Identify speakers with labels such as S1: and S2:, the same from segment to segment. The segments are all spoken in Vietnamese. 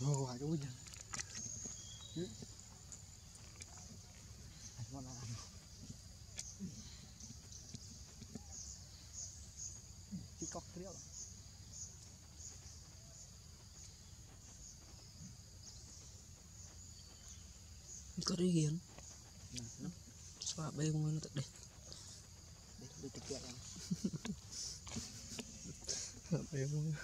S1: Ừ. Ai cũng ăn. Chỉ cọc triết.
S2: có đi
S1: nó
S2: xóa bê nguyên nó tận đây
S1: để tiết kiệm em.
S2: bê nguyên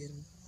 S2: Barbie.